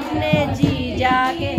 अपने जी जाके